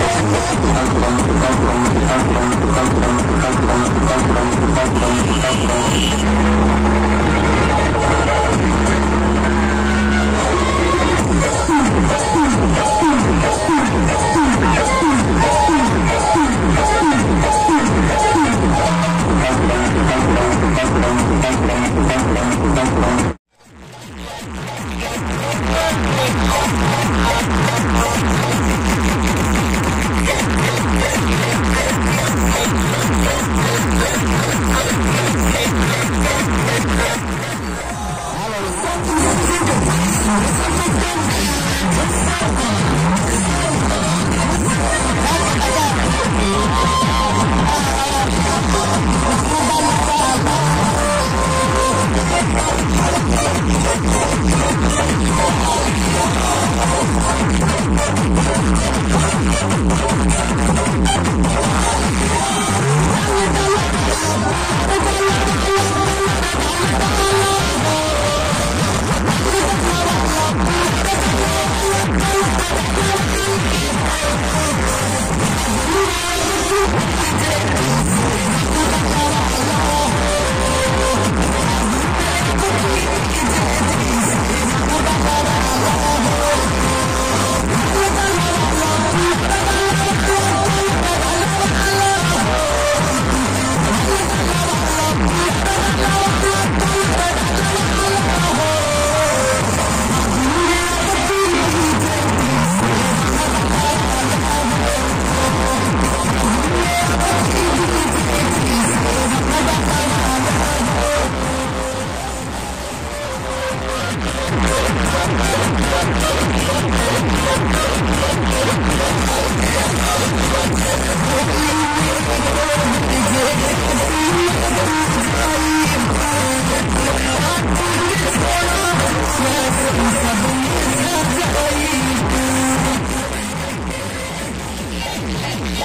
Thank you.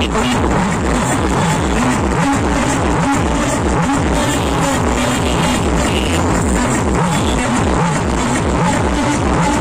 you